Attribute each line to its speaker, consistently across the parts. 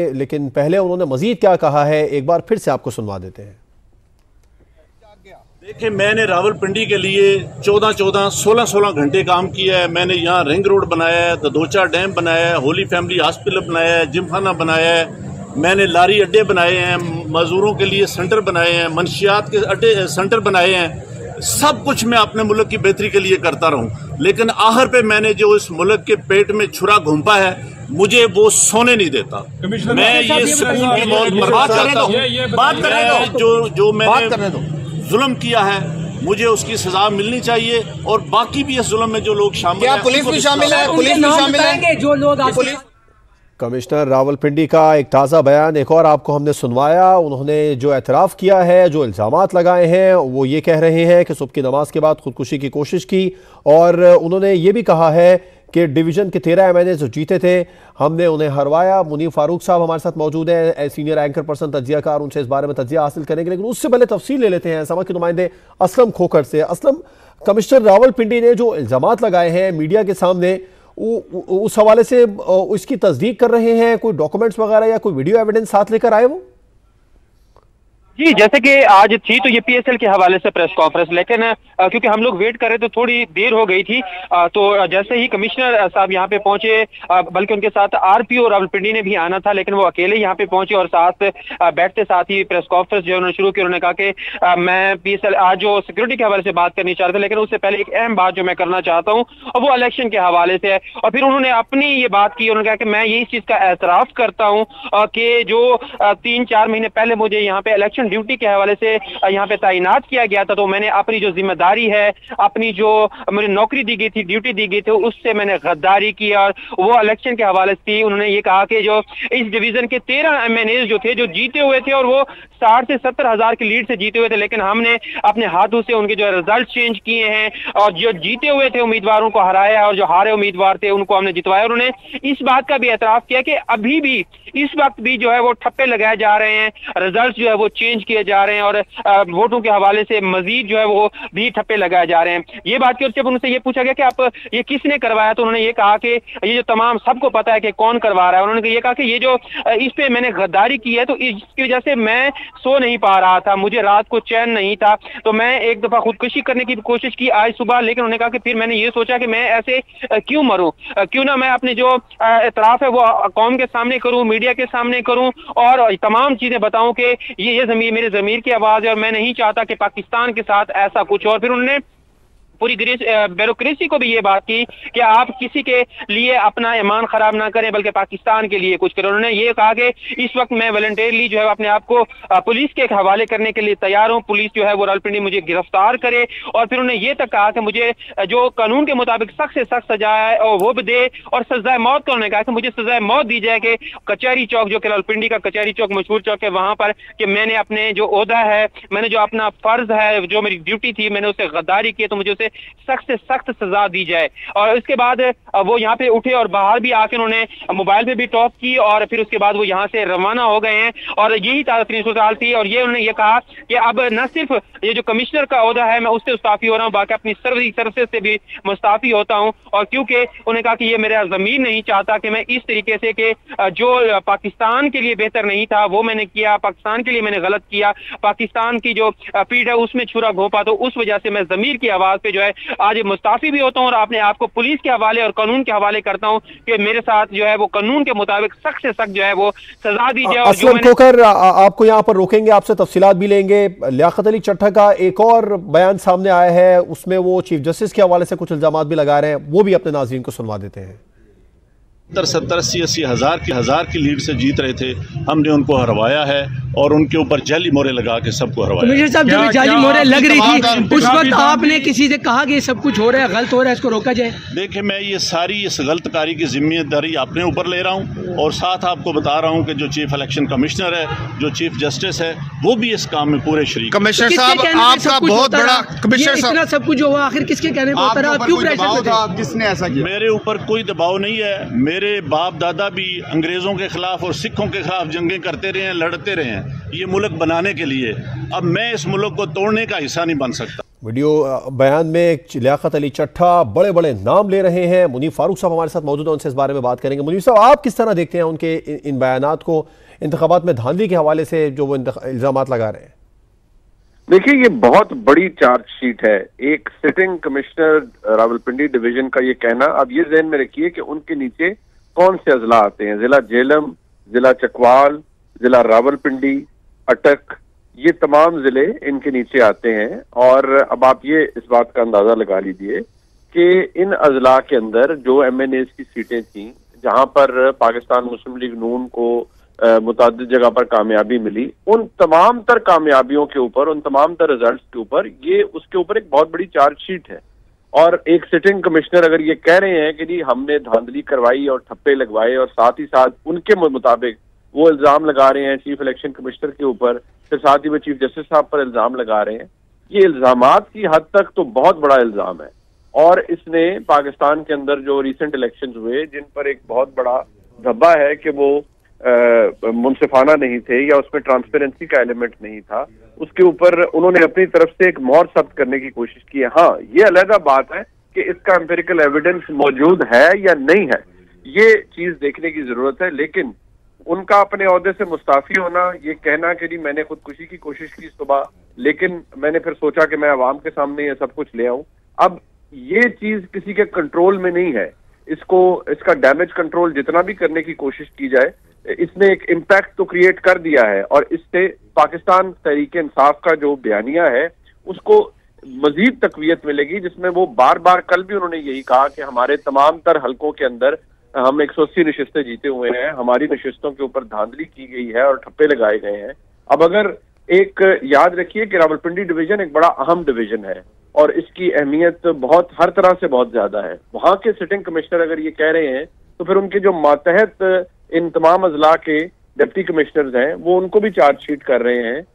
Speaker 1: लेकिन पहले उन्होंने मजीद क्या कहा है, एक बार फिर से आपको सुनवा देते हैं।
Speaker 2: देखिए मैंने रावलपिंडी के लिए 14 14 16 16 घंटे काम किया है। मैंने यहाँ रिंग रोड बनाया है, ददोचा डैम बनाया है, होली फैमिली हॉस्पिटल बनाया है, जिमखाना बनाया है। मैंने लारी अड्डे बनाए हैं, मजदूरों के लिए सेंटर बनाए हैं मनशियात के अड्डे, सेंटर बनाए हैं। सब कुछ मैं अपने मुल्क की बेहतरी के लिए करता रहूँ। लेकिन आखिर पे मैंने जो इस मुल्क के पेट में छुरा घूमपा है मुझे वो सोने नहीं देता। मैं ये सुकून की मौत बर्बाद करता हूँ
Speaker 3: बात करने दो।
Speaker 2: जो जो मैंने जुल्म किया है मुझे उसकी सजा मिलनी चाहिए और बाकी भी इस जुल्म में जो लोग शामिल
Speaker 3: क्या
Speaker 2: हैं,
Speaker 3: पुलिस भी
Speaker 2: भी
Speaker 3: शामिल है? पुलिस भी शामिल है?
Speaker 4: जो लोग
Speaker 3: पुलिस
Speaker 1: कमिश्नर रावलपिंडी का एक ताज़ा बयान, एक और आपको हमने सुनवाया। उन्होंने जो एतराफ़ किया है, जो इल्ज़ाम लगाए हैं, वो ये कह रहे हैं कि सुबह की नमाज़ के बाद खुदकुशी की कोशिश की और उन्होंने ये भी कहा है कि डिवीज़न के तेरह एम एन ए जो जीते थे, हमने उन्हें हरवाया। मुनीफ फारूक साहब हमारे साथ मौजूद हैं सीनियर एंकर पर्सन तजिया कार, उनसे इस बारे में तजिया हासिल करेंगे, लेकिन उससे पहले तफसील ले लेते हैं समा के नुमाइंदे असलम खोखर से। असलम, कमिश्नर रावलपिंडी ने जो इल्ज़ाम लगाए हैं मीडिया के सामने उस हवाले से उसकी तस्दीक कर रहे हैं, कोई डॉक्यूमेंट्स वगैरह या कोई वीडियो एविडेंस साथ लेकर आए वो?
Speaker 5: जी जैसे कि आज थी तो ये पीएसएल के हवाले से प्रेस कॉन्फ्रेंस लेकिन क्योंकि हम लोग वेट कर रहे तो थोड़ी देर हो गई थी अ, तो जैसे ही कमिश्नर साहब यहाँ पे पहुँचे बल्कि उनके साथ आरपीओ रावलपिंडी ने भी आना था लेकिन वो अकेले यहाँ पे पहुँचे और साथ बैठते साथ ही प्रेस कॉन्फ्रेंस जो उन्होंने शुरू की उन्होंने कहा कि मैं पीएसएल आज जो सिक्योरिटी के हवाले से बात करनी चाह रहे थे लेकिन उससे पहले एक अहम बात जो मैं करना चाहता हूँ और वो इलेक्शन के हवाले से है। और फिर उन्होंने अपनी ये बात की उन्होंने कहा कि मैं ये इस चीज़ का एतराफ करता हूँ कि जो तीन चार महीने पहले मुझे यहाँ पे इलेक्शन ड्यूटी के हवाले से यहाँ पे तैनात किया गया था तो मैंने अपनी जो ज़िम्मेदारी है, अपनी जो मुझे नौकरी दी गई थी ड्यूटी दी गई थी, उससे मैंने गद्दारी की और वो इलेक्शन के हवाले से उन्होंने ये कहा कि जो इस डिवीज़न के तेरह एम जो थे, जो जीते हुए थे और वो साठ से सत्तर हज़ार की लीड से जीते हुए थे, लेकिन हमने अपने हाथों से उनके जो रिज़ल्ट चेंज किए हैं और जो जीते हुए थे उम्मीदवारों को हराया और जो हारे उम्मीदवार थे, उनको हमने जितवाया। उन्होंने इस बात का भी एतराफ किया कि अभी भी, इस वक्त भी जो है वो ठप्पे लगाए जा रहे हैं रिज़ल्ट जो है वो चेंज किए जा रहे हैं और वोटों के हवाले से मजीद जो है वो भी ठप्पे लगाए जा रहे हैं। ये बात की और जब उनसे ये पूछा गया कि आप, ये किसने करवाया? तो उन्होंने ये कहा कि ये जो तमाम सबको पता है कि कौन करवा रहा है उन्होंने ये कहा कि ये जो इस पे मैंने गद्दारी की है तो इसकी वजह से मैं सो नहीं पा रहा था, मुझे रात को चैन नहीं था। तो मैं एक दफ़ा खुदकुशी करने की कोशिश की आज सुबह, लेकिन उन्होंने कहा कि फिर मैंने ये सोचा कि मैं ऐसे क्यों मरूं? क्यों ना मैं अपने जो एतराफ है वो कौम के सामने करूँ, मीडिया के सामने करूँ, और तमाम चीज़ें बताऊँ कि ये ये जमीर मेरे जमीर की आवाज़ है और मैं नहीं चाहता कि पाकिस्तान के साथ ऐसा कुछ और फिर उन्होंने पूरी ब्यूरोक्रेसी को भी ये बात की कि आप किसी के लिए अपना ईमान खराब ना करें, बल्कि पाकिस्तान के लिए कुछ करें। उन्होंने ये कहा कि इस वक्त मैं वॉलंटियरली जो है अपने आप को पुलिस के हवाले करने के लिए तैयार हूँ। पुलिस जो है वो रावलपिंडी मुझे गिरफ़्तार करे और फिर उन्होंने ये तक कहा कि मुझे जो कानून के मुताबिक सख्त से सख्त सजा है और वो भी दे और सजाए मौत का। उन्होंने कहा कि मुझे सजाए मौत दी जाए कि कचहरी चौक, जो कि रावलपिंडी का कचहरी चौक, मशहूर चौक है, वहाँ पर कि मैंने अपने जो अहदा है, मैंने जो अपना फ़र्ज़ है, जो मेरी ड्यूटी थी, मैंने उसे गद्दारी की तो मुझे उसे सख्त से सख्त सजा दी जाए। और इसके बाद वो यहाँ पे उठे और बाहर भी आके उन्होंने मोबाइल पे भी टॉक की और फिर उसके बाद वो यहाँ से रवाना हो गए हैं। और यही ताज़ा तरीन सूरत थी और ये उन्होंने ये कहा कि अब न सिर्फ़ ये जो कमिश्नर का अहदा है, मैं उससे मुस्ताफी हो रहा हूँ, बाकी अपनी सर्विस सर्विसेज़ से भी मुस्ताफी होता हूँ। और क्योंकि उन्होंने कहा कि ये मेरा ज़मीन नहीं चाहता कि मैं इस तरीके से कि जो पाकिस्तान के लिए बेहतर नहीं था, वो मैंने किया, पाकिस्तान के लिए मैंने गलत किया, पाकिस्तान की जो पीठ है उसमें छुरा घोपा तो उस वजह से मैं जमीर की आवाज़ पे जो है आज मुस्ताफी भी होता हूँ और आपने आपको पुलिस के हवाले और कानून के हवाले करता हूँ कि मेरे साथ जो है वो कानून के मुताबिक सख्त से सख्त जो है वो सजा दी जाए
Speaker 1: असलम आ- आपको यहाँ पर रोकेंगे आपसे तफसीत भी लेंगे। लियात अली चट्ठा का एक और बयान सामने आया है उसमें वो चीफ जस्टिस के हवाले से कुछ इल्ज़ाम भी लगा रहे हैं वो भी अपने नाजीन को सुनवा देते हैं।
Speaker 2: सत्तर सत्तर अस्सी अस्सी हज़ार की हज़ार की लीड से जीत रहे थे। हमने उनको हरवाया है और उनके ऊपर जाली मोहरे लगा के सबको हरवाया
Speaker 4: कमिश्नर साहब जब जाली मोहरे लग रही थी उस वक्त आपने किसी से कहा कि सब कुछ हो रहा है गलत हो रहा है इसको रोका जाए?
Speaker 2: देखिए मैं ये सारी इस गलत कारी की ज़िम्मेदारी अपने ऊपर ले रहा हूँ और साथ आपको बता रहा हूँ कि जो चीफ इलेक्शन कमिश्नर है जो चीफ जस्टिस है वो भी इस काम में पूरे शरीक
Speaker 3: कमिश्नर साहब आपका बहुत बड़ा कमिश्नर साहब
Speaker 4: इतना सब कुछ जो हुआ आखिर किसके कहने पे होता रहा? आप क्यों प्रेशर
Speaker 3: किसने ऐसा किया?
Speaker 2: मेरे ऊपर कोई दबाव नहीं है। मेरे बाप दादा भी अंग्रेज़ों के खिलाफ और सिखों के खिलाफ जंगें करते रहे हैं लड़ते रहे हैं ये मुल्क बनाने के लिए। अब मैं इस मुल्क को तोड़ने का हिस्सा नहीं बन सकता।
Speaker 1: वीडियो बयान में लियाकत अली चट्ठा बड़े बड़े नाम ले रहे हैं। मुनीफ फारूक साहब हमारे साथ मौजूद हैं उनसे इस बारे में बात करेंगे। मुनीफ साहब आप किस तरह देखते हैं उनके इन बयान को? इंतबात में धांधली के हवाले से जो वो इल्ज़ाम लगा रहे हैं।
Speaker 3: देखिए ये बहुत बड़ी चार्जशीट है। एक सिटिंग कमिश्नर रावलपिंडी डिवीज़न का ये कहना अब ये जहन में रखिए कि उनके नीचे कौन से अजला आते हैं? जिला जेलम, जिला चकवाल, जिला रावलपिंडी, अटक, ये तमाम ज़िले इनके नीचे आते हैं। और अब आप ये इस बात का अंदाज़ा लगा लीजिए कि इन अजला के अंदर जो एम एन एज की सीटें थी, जहाँ पर पाकिस्तान मुस्लिम लीग नून को मुताद जगह पर कामयाबी मिली, उन तमाम तर कामयाबियों के ऊपर, उन तमाम तर रिज़ल्ट के ऊपर, ये उसके ऊपर एक बहुत बड़ी चार्जशीट है। और एक सिटिंग कमिश्नर अगर ये कह रहे हैं कि जी, हमने धांधली करवाई और ठप्पे लगवाए और साथ ही साथ उनके मुताबिक वो इल्ज़ाम लगा रहे हैं चीफ इलेक्शन कमिश्नर के ऊपर, फिर साथ ही वो चीफ जस्टिस साहब पर इल्ज़ाम लगा रहे हैं। ये इल्ज़ाम की हद तक तो बहुत बड़ा इल्ज़ाम है। और इसने पाकिस्तान के अंदर जो रिसेंट इलेक्शन हुए, जिन पर एक बहुत बड़ा धब्बा है कि वो मुनसिफाना नहीं थे या उसमें ट्रांसपेरेंसी का एलिमेंट नहीं था, उसके ऊपर उन्होंने अपनी तरफ़ से एक मोहर सब्त करने की कोशिश की है। हाँ ये अलहदा बात है कि इसका एम्पेरिकल एविडेंस मौजूद है या नहीं है। ये चीज़ देखने की ज़रूरत है, लेकिन उनका अपने अहदे से मुस्ताफी होना, ये कहना कि जी मैंने खुदकुशी की कोशिश की सुबह, लेकिन मैंने फिर सोचा कि मैं आवाम के सामने ये सब कुछ ले आऊँ। अब ये चीज़ किसी के कंट्रोल में नहीं है। इसको, इसका डैमेज कंट्रोल जितना भी करने की कोशिश की जाए इसने एक इम्पैक्ट तो क्रिएट कर दिया है और इससे पाकिस्तान तहरीक इंसाफ का जो बयानिया है, उसको मजीद तकवीत मिलेगी, जिसमें वो बार बार कल भी उन्होंने यही कहा कि हमारे तमाम तर हलकों के अंदर हम एक सौ अस्सी नशस्तें जीते हुए हैं, हमारी नशस्तों के ऊपर धांधली की गई है और ठप्पे लगाए गए हैं। अब अगर एक याद रखिए कि रावलपिंडी डिवीज़न एक बड़ा अहम डिवीज़न है और इसकी अहमियत बहुत, हर तरह से बहुत ज़्यादा है। वहाँ के सिटिंग कमिश्नर अगर ये कह रहे हैं तो फिर उनके जो मातहत इन तमाम अजला के डिप्टी कमिश्नर्स हैं, वो उनको भी चार्जशीट कर रहे हैं।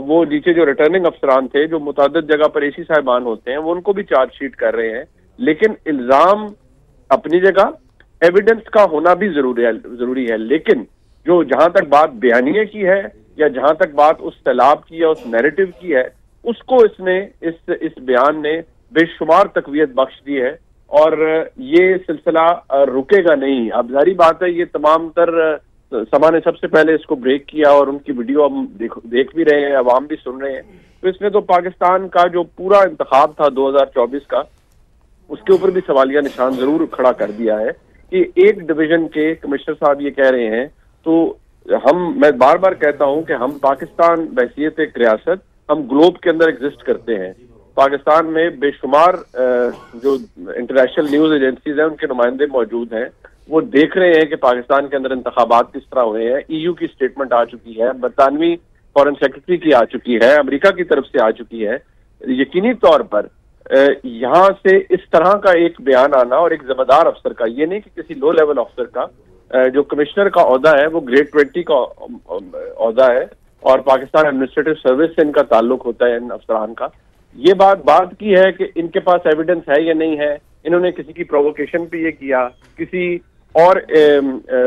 Speaker 3: वो नीचे जो रिटर्निंग अफसरान थे, जो मुतद जगह पर एसी साहिबान होते हैं, वो उनको भी चार्जशीट कर रहे हैं। लेकिन इल्ज़ाम अपनी जगह एविडेंस का होना भी ज़रूरी है ज़रूरी है। लेकिन जो जहाँ तक बात बयानिए की है, या जहाँ तक बात उस सैलाब की या उस नैरेटिव की है, उसको इसने, इस इस बयान ने बेशुमार तकवीत बख्श दी है। और ये सिलसिला रुकेगा नहीं। अब जारी बात है ये तमाम तर समा ने सबसे पहले इसको ब्रेक किया और उनकी वीडियो हम देख, देख भी रहे हैं अवाम भी सुन रहे हैं। तो इसने तो पाकिस्तान का जो पूरा इंतखाब था 2024 का उसके ऊपर भी सवालिया निशान ज़रूर खड़ा कर दिया है कि एक डिवीज़न के कमिश्नर साहब ये कह रहे हैं तो हम मैं बार बार कहता हूँ कि हम पाकिस्तान बहसीत एक रियासत हम ग्लोब के अंदर एग्जिस्ट करते हैं। पाकिस्तान में बेशुमार जो इंटरनेशनल न्यूज़ एजेंसीज हैं, उनके नुमाइंदे मौजूद हैं। वो देख रहे हैं कि पाकिस्तान के अंदर इंतबात किस तरह हुए हैं। ईयू की स्टेटमेंट आ चुकी है, बरतानवी फॉरेन सेक्रेटरी की आ चुकी है, अमेरिका की तरफ़ से आ चुकी है। यकीनी तौर पर यहाँ से इस तरह का एक बयान आना और एक जिम्मेदार अफसर का, ये नहीं कि किसी लो लेवल अफसर का जो कमिश्नर का अहदा है, वो ग्रेड ट्वेंटी का अहदा है और पाकिस्तान एडमिनिस्ट्रेटिव सर्विस से इनका ताल्लुक होता है इन अफसरान का। ये बात बात की है कि इनके पास एविडेंस है या नहीं है। इन्होंने किसी की प्रोवोकेशन पे ये किया, किसी और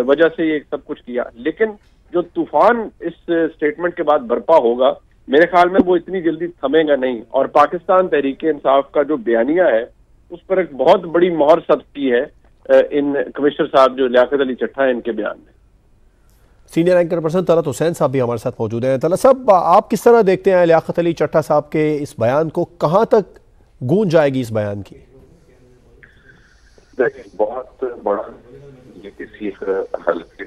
Speaker 3: वजह से ये सब कुछ किया। लेकिन जो तूफ़ान इस स्टेटमेंट के बाद बर्पा होगा, मेरे ख्याल में वो इतनी जल्दी थमेगा नहीं। और पाकिस्तान तहरीक इंसाफ का जो बयानिया है, उस पर एक बहुत बड़ी मोहर सब्त की है इन कमिश्नर साहब जो लियाकत अली चट्ठा है इनके बयान में।
Speaker 1: Senior anchor person Talat Hussain साहब भी हमारे साथ मौजूद हैं। तलत साहब, आप किस तरह देखते हैं लियात अली चट्टा साहब के इस बयान को? कहाँ तक गूंज जाएगी इस बयान की?
Speaker 3: बहुत बड़ा ये किसी हल्के